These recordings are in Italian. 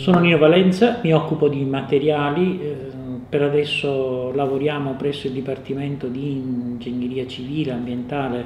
Sono Nino Valenza, mi occupo di materiali, eh, per adesso lavoriamo presso il Dipartimento di Ingegneria Civile, Ambientale,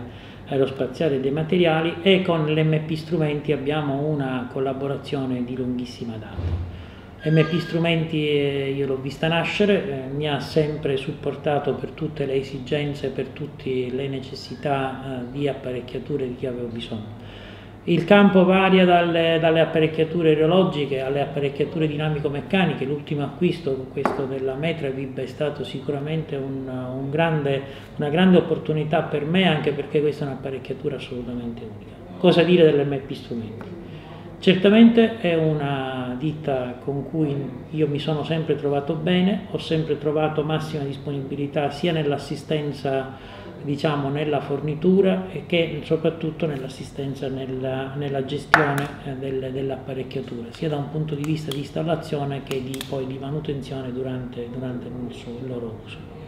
Aerospaziale e dei Materiali e con l'MP Strumenti abbiamo una collaborazione di lunghissima data. MP Strumenti eh, io l'ho vista nascere, eh, mi ha sempre supportato per tutte le esigenze, per tutte le necessità di apparecchiature di chi avevo bisogno. Il campo varia dalle, dalle apparecchiature aerologiche alle apparecchiature dinamico-meccaniche, l'ultimo acquisto, questo della Metravib, è stato sicuramente un, un grande, una grande opportunità per me anche perché questa è un'apparecchiatura assolutamente unica. Cosa dire dell'MP Strumenti? Certamente è una ditta con cui io mi sono sempre trovato bene, ho sempre trovato massima disponibilità sia nell'assistenza, diciamo, nella fornitura che soprattutto nell'assistenza nella, nella gestione eh, del, dell'apparecchiatura, sia da un punto di vista di installazione che di, poi di manutenzione durante, durante il, suo, il loro uso.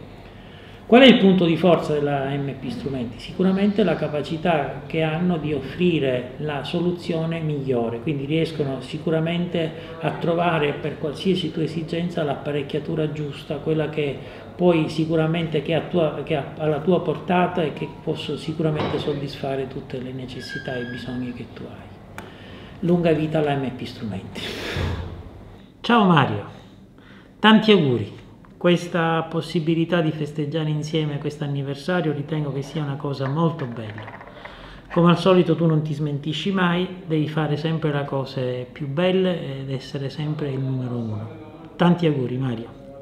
Qual è il punto di forza della MP Strumenti? Sicuramente la capacità che hanno di offrire la soluzione migliore, quindi riescono sicuramente a trovare per qualsiasi tua esigenza l'apparecchiatura giusta, quella che poi sicuramente che, tua, che ha alla tua portata e che posso sicuramente soddisfare tutte le necessità e i bisogni che tu hai. Lunga vita alla MP Strumenti. Ciao Mario, tanti auguri questa possibilità di festeggiare insieme questo anniversario ritengo che sia una cosa molto bella. Come al solito tu non ti smentisci mai, devi fare sempre le cose più belle ed essere sempre il numero uno. Tanti auguri Mario.